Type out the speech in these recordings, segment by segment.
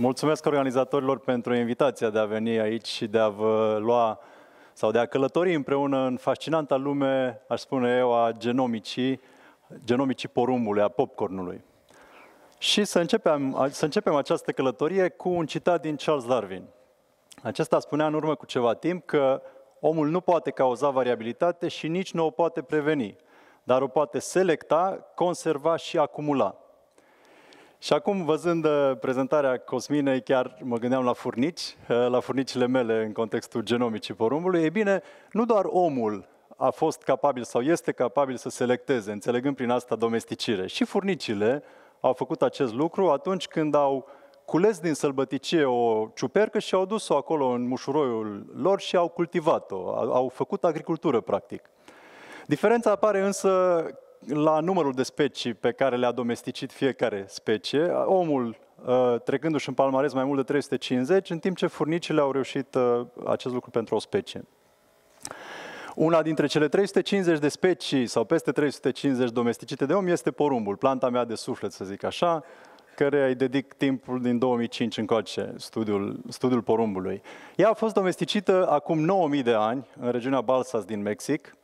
Mulțumesc organizatorilor pentru invitația de a veni aici și de a vă lua sau de a călători împreună în fascinanta lume, aș spune eu, a genomicii, genomicii porumbului, a popcornului. Și să începem, să începem această călătorie cu un citat din Charles Darwin. Acesta spunea în urmă cu ceva timp că omul nu poate cauza variabilitate și nici nu o poate preveni, dar o poate selecta, conserva și acumula. Și acum, văzând uh, prezentarea Cosminei, chiar mă gândeam la furnici, uh, la furnicile mele în contextul genomicii porumbului. E bine, nu doar omul a fost capabil sau este capabil să selecteze, înțelegând prin asta domesticire. Și furnicile au făcut acest lucru atunci când au cules din sălbăticie o ciupercă și au dus-o acolo în mușuroiul lor și au cultivat-o, au făcut agricultură, practic. Diferența apare însă la numărul de specii pe care le-a domesticit fiecare specie. Omul uh, trecându-și în palmares mai mult de 350, în timp ce furnicile au reușit uh, acest lucru pentru o specie. Una dintre cele 350 de specii sau peste 350 domesticite de om este porumbul, planta mea de suflet, să zic așa, care îi dedic timpul din 2005 încoace, studiul, studiul porumbului. Ea a fost domesticită acum 9000 de ani în regiunea Balsas din Mexic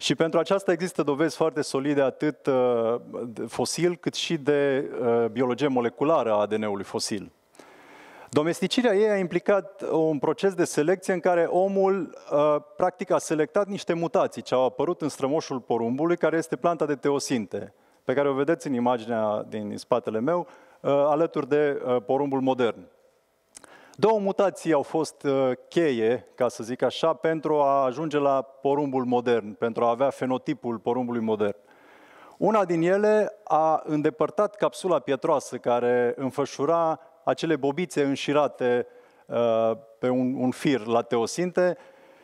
și pentru aceasta există dovezi foarte solide atât uh, fosil cât și de uh, biologie moleculară a ADN-ului fosil. Domesticirea ei a implicat un proces de selecție în care omul uh, practic a selectat niște mutații ce au apărut în strămoșul porumbului, care este planta de teosinte, pe care o vedeți în imaginea din spatele meu, uh, alături de uh, porumbul modern. Două mutații au fost uh, cheie, ca să zic așa, pentru a ajunge la porumbul modern, pentru a avea fenotipul porumbului modern. Una din ele a îndepărtat capsula pietroasă care înfășura acele bobițe înșirate uh, pe un, un fir la teosinte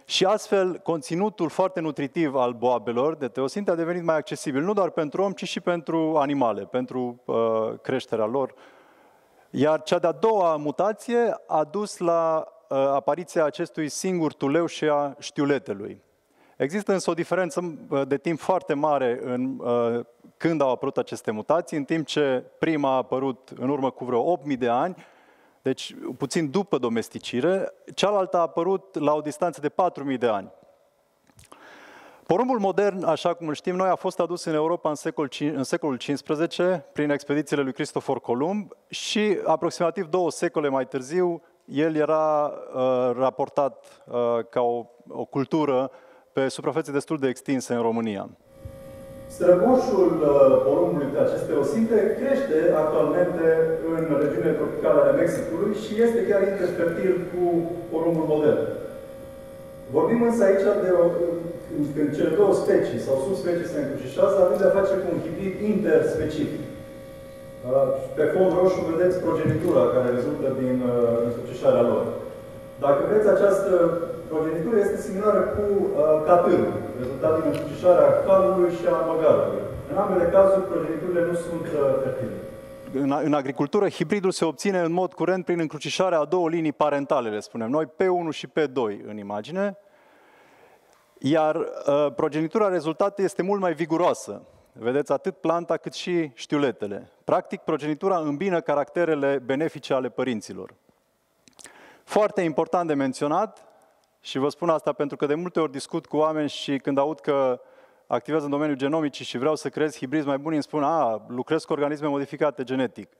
și astfel conținutul foarte nutritiv al boabelor de teosinte a devenit mai accesibil, nu doar pentru om, ci și pentru animale, pentru uh, creșterea lor. Iar cea de-a doua mutație a dus la uh, apariția acestui singur tuleu și a știuletelui. Există însă o diferență uh, de timp foarte mare în uh, când au apărut aceste mutații, în timp ce prima a apărut în urmă cu vreo 8.000 de ani, deci puțin după domesticire, cealaltă a apărut la o distanță de 4.000 de ani. Porumbul modern, așa cum îl știm noi, a fost adus în Europa în, secol, în secolul XV prin expedițiile lui Cristofor Columb și aproximativ două secole mai târziu el era uh, raportat uh, ca o, o cultură pe suprafețe destul de extinse în România. Strămoșul uh, porumbului de aceste osinte crește actualmente în regiunile tropicale ale Mexicului și este chiar interfertil cu porumbul modern. Vorbim însă aici de o, când cele două specii sau subspecii se încrucișează, avem de a face cu un hibrid interspecific. Uh, pe fond roșu vedeți progenitura care rezultă din uh, încrucișarea lor. Dacă vedeți această progenitură este similară cu uh, catârul, rezultat din încrucișarea calului și a măgarului. În ambele cazuri, progeniturile nu sunt uh, fertile. În, în agricultură, hibridul se obține în mod curent prin încrucișarea a două linii parentale, le spunem noi, P1 și P2 în imagine, iar uh, progenitura rezultată este mult mai viguroasă. Vedeți atât planta cât și știuletele. Practic, progenitura îmbină caracterele benefice ale părinților. Foarte important de menționat, și vă spun asta pentru că de multe ori discut cu oameni și când aud că activează în domeniul genomicii și vreau să creez hibrizi mai buni, îmi spun, a, lucrez cu organisme modificate genetic.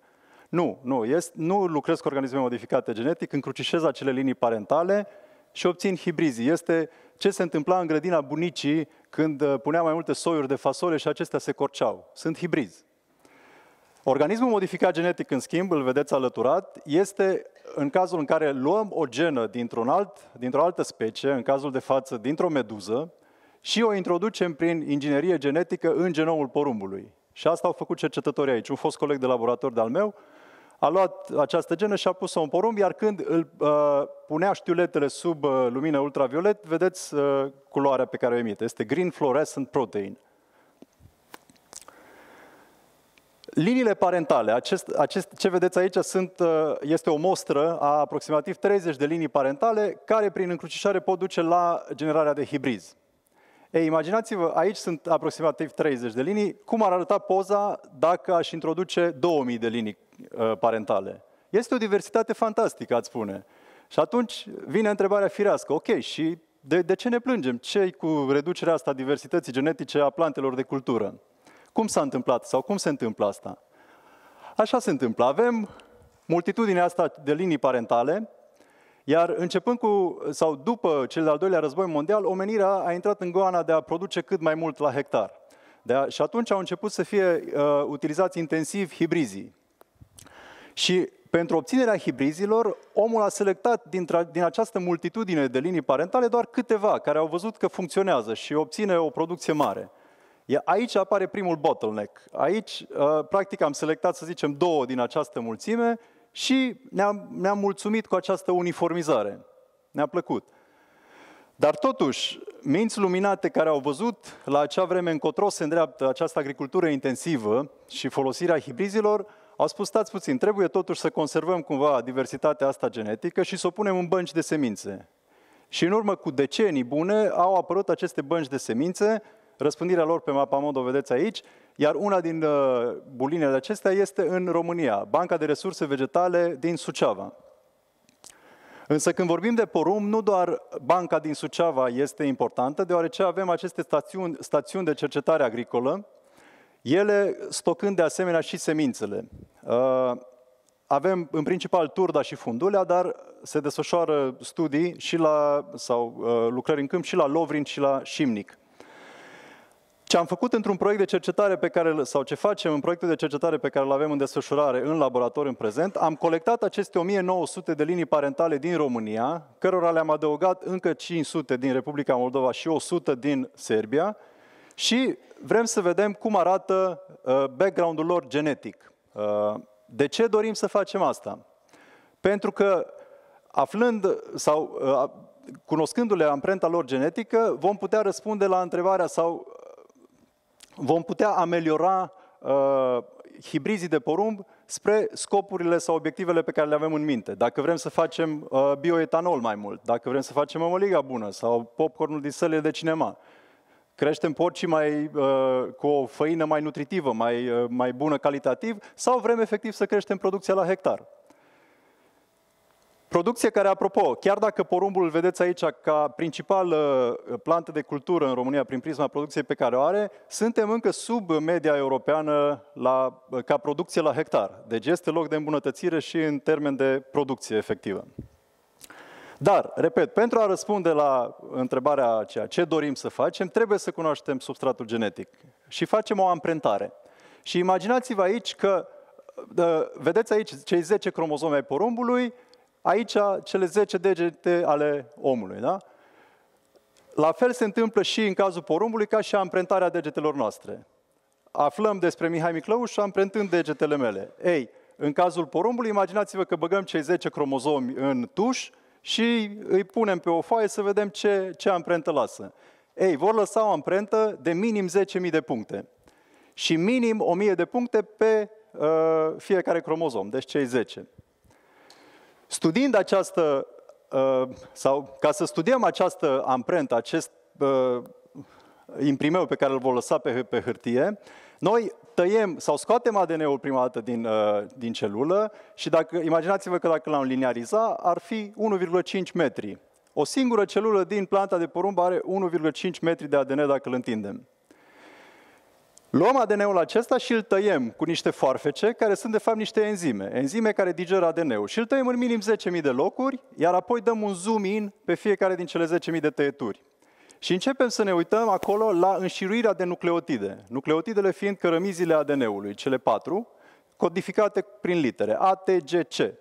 Nu, nu, este, nu lucrez cu organisme modificate genetic, încrucișez acele linii parentale și obțin hibrizi. Este ce se întâmpla în grădina bunicii când uh, punea mai multe soiuri de fasole și acestea se corceau. Sunt hibrizi. Organismul modificat genetic, în schimb, îl vedeți alăturat, este în cazul în care luăm o genă dintr-un alt, dintr-o altă specie, în cazul de față dintr-o meduză, și o introducem prin inginerie genetică în genomul porumbului. Și asta au făcut cercetătorii aici. Un fost coleg de laborator de-al meu a luat această genă și a pus-o în porumb, iar când îl uh, punea știuletele sub uh, lumină ultraviolet, vedeți uh, culoarea pe care o emite. Este green fluorescent protein. Liniile parentale, acest, acest, ce vedeți aici sunt, uh, este o mostră a aproximativ 30 de linii parentale care prin încrucișare pot duce la generarea de hibrizi. Ei, imaginați-vă, aici sunt aproximativ 30 de linii. Cum ar arăta poza dacă aș introduce 2000 de linii uh, parentale? Este o diversitate fantastică, ați spune. Și atunci vine întrebarea firească, ok, și de, de ce ne plângem? ce cu reducerea asta a diversității genetice a plantelor de cultură? Cum s-a întâmplat sau cum se întâmplă asta? Așa se întâmplă. Avem multitudinea asta de linii parentale, iar începând cu, sau după cel de-al doilea război mondial, omenirea a intrat în goana de a produce cât mai mult la hectar. De a, și atunci au început să fie uh, utilizați intensiv hibrizii. Și pentru obținerea hibrizilor, omul a selectat din, din această multitudine de linii parentale doar câteva care au văzut că funcționează și obține o producție mare. Aici apare primul bottleneck. Aici, uh, practic, am selectat, să zicem, două din această mulțime și ne-am, ne-am mulțumit cu această uniformizare. Ne-a plăcut. Dar totuși, minți luminate care au văzut la acea vreme încotro se îndreaptă această agricultură intensivă și folosirea hibrizilor, au spus, stați puțin, trebuie totuși să conservăm cumva diversitatea asta genetică și să o punem în bănci de semințe. Și în urmă cu decenii bune au apărut aceste bănci de semințe, răspândirea lor pe Mapamod o vedeți aici, iar una din uh, bulinele acestea este în România, Banca de Resurse Vegetale din Suceava. Însă când vorbim de porumb, nu doar banca din Suceava este importantă, deoarece avem aceste stațiuni, stațiuni de cercetare agricolă, ele stocând de asemenea și semințele. Uh, avem în principal Turda și Fundulea, dar se desfășoară studii și la, sau uh, lucrări în câmp și la Lovrin și la Șimnic. Ce am făcut într-un proiect de cercetare pe care, sau ce facem în proiectul de cercetare pe care îl avem în desfășurare în laborator în prezent, am colectat aceste 1900 de linii parentale din România, cărora le-am adăugat încă 500 din Republica Moldova și 100 din Serbia și vrem să vedem cum arată uh, background-ul lor genetic. Uh, de ce dorim să facem asta? Pentru că aflând sau uh, cunoscându-le amprenta lor genetică, vom putea răspunde la întrebarea sau vom putea ameliora uh, hibrizii de porumb spre scopurile sau obiectivele pe care le avem în minte. Dacă vrem să facem uh, bioetanol mai mult, dacă vrem să facem o măliga bună sau popcornul din sălile de cinema, creștem porcii mai, uh, cu o făină mai nutritivă, mai, uh, mai bună calitativ, sau vrem efectiv să creștem producția la hectar. Producție care, apropo, chiar dacă porumbul îl vedeți aici ca principal plantă de cultură în România prin prisma producției pe care o are, suntem încă sub media europeană la, ca producție la hectar. Deci este loc de îmbunătățire și în termen de producție efectivă. Dar, repet, pentru a răspunde la întrebarea aceea, ce dorim să facem, trebuie să cunoaștem substratul genetic și facem o amprentare. Și imaginați-vă aici că, vedeți aici cei 10 cromozome ai porumbului, aici cele 10 degete ale omului. Da? La fel se întâmplă și în cazul porumbului, ca și amprentarea degetelor noastre. Aflăm despre Mihai Miclăuș amprentând degetele mele. Ei, în cazul porumbului, imaginați-vă că băgăm cei 10 cromozomi în tuș și îi punem pe o foaie să vedem ce, ce amprentă lasă. Ei, vor lăsa o amprentă de minim 10.000 de puncte și minim 1.000 de puncte pe uh, fiecare cromozom, deci cei 10. Studiind această, uh, sau ca să studiem această amprentă, acest uh, imprimeu pe care îl vom lăsa pe, pe hârtie, noi tăiem sau scoatem ADN-ul prima dată din, uh, din celulă și dacă, imaginați-vă că dacă l-am lineariza, ar fi 1,5 metri. O singură celulă din planta de porumb are 1,5 metri de ADN dacă îl întindem. Luăm ADN-ul acesta și îl tăiem cu niște foarfece, care sunt de fapt niște enzime, enzime care digeră ADN-ul. Și îl tăiem în minim 10.000 de locuri, iar apoi dăm un zoom in pe fiecare din cele 10.000 de tăieturi. Și începem să ne uităm acolo la înșiruirea de nucleotide. Nucleotidele fiind cărămizile ADN-ului, cele patru, codificate prin litere, A, T, G, C.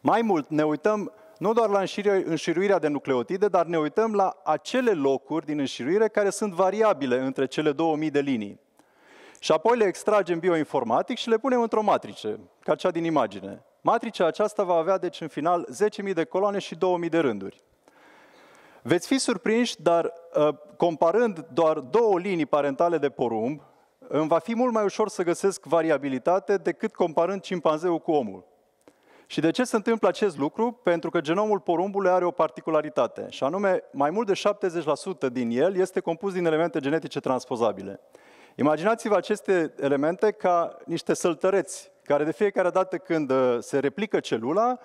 Mai mult, ne uităm nu doar la înșiruirea de nucleotide, dar ne uităm la acele locuri din înșiruire care sunt variabile între cele 2000 de linii. Și apoi le extragem bioinformatic și le punem într-o matrice, ca cea din imagine. Matricea aceasta va avea, deci, în final, 10.000 de coloane și 2.000 de rânduri. Veți fi surprinși, dar uh, comparând doar două linii parentale de porumb, îmi va fi mult mai ușor să găsesc variabilitate decât comparând cimpanzeul cu omul. Și de ce se întâmplă acest lucru? Pentru că genomul porumbului are o particularitate, și anume mai mult de 70% din el este compus din elemente genetice transpozabile. Imaginați-vă aceste elemente ca niște săltăreți care de fiecare dată când uh, se replică celula,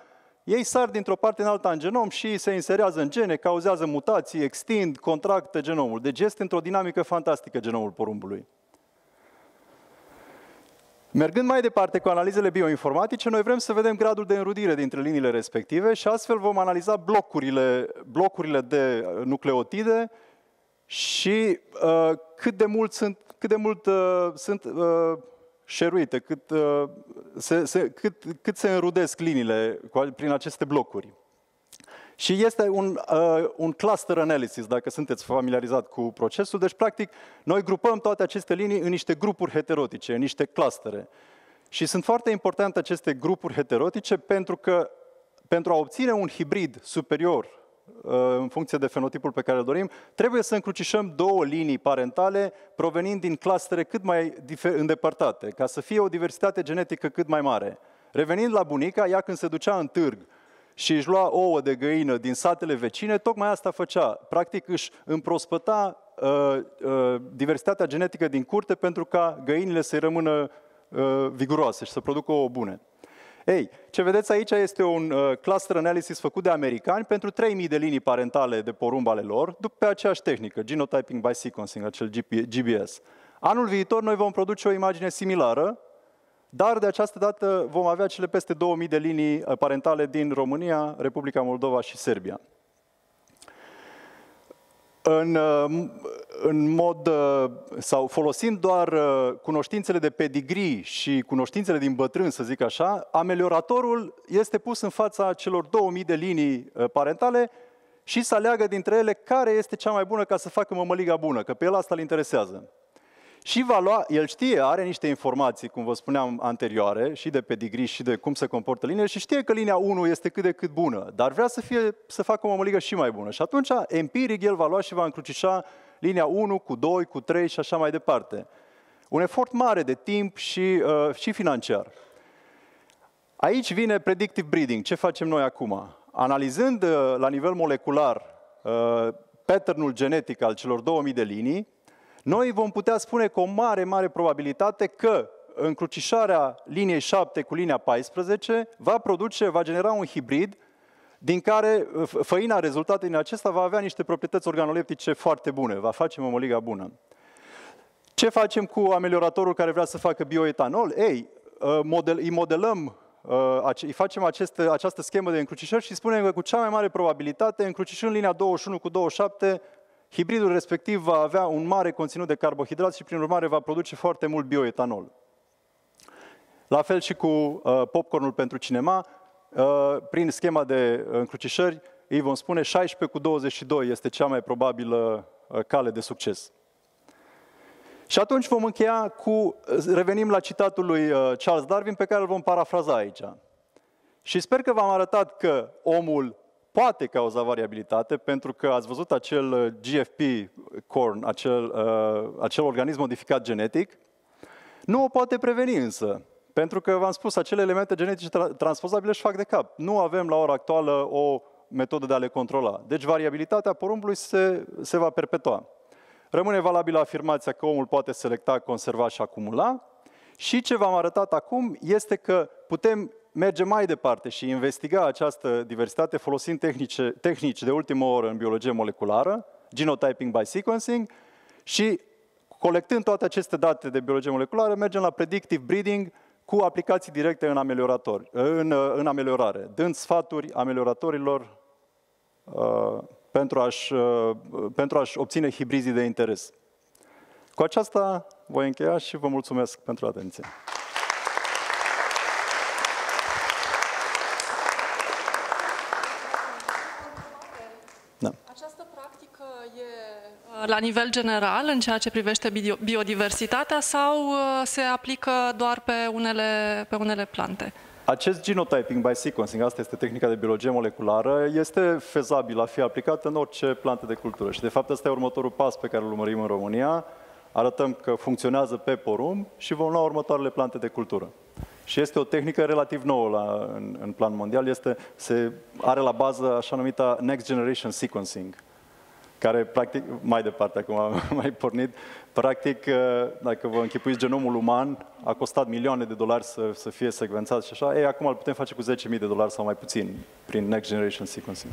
ei sar dintr-o parte în alta în genom și se inserează în gene, cauzează mutații, extind, contractă genomul. Deci este într-o dinamică fantastică genomul porumbului. Mergând mai departe cu analizele bioinformatice, noi vrem să vedem gradul de înrudire dintre liniile respective și astfel vom analiza blocurile, blocurile de nucleotide și uh, cât de mult sunt, cât de mult, uh, sunt uh, șeruite, cât, uh, se, se, cât, cât se înrudesc liniile prin aceste blocuri. Și este un, uh, un cluster analysis, dacă sunteți familiarizat cu procesul. Deci, practic, noi grupăm toate aceste linii în niște grupuri heterotice, în niște clustere. Și sunt foarte importante aceste grupuri heterotice pentru că pentru a obține un hibrid superior uh, în funcție de fenotipul pe care îl dorim, trebuie să încrucișăm două linii parentale provenind din clustere cât mai îndepărtate, ca să fie o diversitate genetică cât mai mare. Revenind la bunica, ea când se ducea în târg și își lua ouă de găină din satele vecine, tocmai asta făcea. Practic își împrospăta uh, uh, diversitatea genetică din curte pentru ca găinile să rămână uh, viguroase și să producă ouă bune. Ei, ce vedeți aici este un uh, cluster analysis făcut de americani pentru 3000 de linii parentale de porumb ale lor, după aceeași tehnică, genotyping by sequencing, acel GBS. Anul viitor noi vom produce o imagine similară, dar de această dată vom avea cele peste 2000 de linii uh, parentale din România, Republica Moldova și Serbia. În, uh, în mod, uh, sau folosind doar cunoștințele de pedigree și cunoștințele din bătrân, să zic așa, amelioratorul este pus în fața celor 2000 de linii parentale și să aleagă dintre ele care este cea mai bună ca să facă mămăliga bună, că pe el asta îl interesează. Și va lua, el știe, are niște informații, cum vă spuneam anterioare, și de pedigree și de cum se comportă linia și știe că linia 1 este cât de cât bună, dar vrea să, fie, să facă o mămăligă și mai bună. Și atunci, empiric, el va lua și va încrucișa linia 1 cu 2, cu 3 și așa mai departe. Un efort mare de timp și, uh, și financiar. Aici vine predictive breeding. Ce facem noi acum? Analizând uh, la nivel molecular uh, patternul genetic al celor 2000 de linii, noi vom putea spune cu o mare, mare probabilitate că încrucișarea liniei 7 cu linia 14 va produce, va genera un hibrid din care făina rezultată din acesta va avea niște proprietăți organoleptice foarte bune, va face mămăliga bună. Ce facem cu amelioratorul care vrea să facă bioetanol? Ei, uh, model, îi modelăm, uh, îi facem aceste, această schemă de încrucișări și spunem că cu cea mai mare probabilitate, încrucișând linia 21 cu 27, hibridul respectiv va avea un mare conținut de carbohidrați și, prin urmare, va produce foarte mult bioetanol. La fel și cu uh, popcornul pentru cinema, uh, prin schema de încrucișări, îi vom spune 16 cu 22 este cea mai probabilă uh, cale de succes. Și atunci vom încheia cu, revenim la citatul lui uh, Charles Darwin pe care îl vom parafraza aici. Și sper că v-am arătat că omul poate cauza variabilitate, pentru că ați văzut acel uh, GFP corn, acel, uh, acel organism modificat genetic, nu o poate preveni însă. Pentru că, v-am spus, acele elemente genetice tra- transfozabile își fac de cap. Nu avem la ora actuală o metodă de a le controla. Deci variabilitatea porumbului se, se va perpetua. Rămâne valabilă afirmația că omul poate selecta, conserva și acumula. Și ce v-am arătat acum este că putem merge mai departe și investiga această diversitate folosind tehnice, tehnici de ultimă oră în biologie moleculară, genotyping by sequencing, și colectând toate aceste date de biologie moleculară, mergem la predictive breeding cu aplicații directe în, ameliorator, în, în ameliorare, dând sfaturi amelioratorilor uh, pentru, a-și, uh, pentru a-și obține hibrizii de interes. Cu aceasta voi încheia și vă mulțumesc pentru atenție. La nivel general în ceea ce privește biodiversitatea sau uh, se aplică doar pe unele, pe unele plante? Acest genotyping by sequencing, asta este tehnica de biologie moleculară, este fezabil a fi aplicată în orice plantă de cultură. Și de fapt ăsta e următorul pas pe care îl urmărim în România. Arătăm că funcționează pe porumb și vom lua următoarele plante de cultură. Și este o tehnică relativ nouă la, în, în plan mondial, este, se are la bază așa numita Next Generation Sequencing care practic, mai departe acum am mai pornit, practic, dacă vă închipuiți genomul uman, a costat milioane de dolari să, să fie secvențat și așa, ei, acum îl putem face cu 10.000 de dolari sau mai puțin, prin Next Generation Sequencing.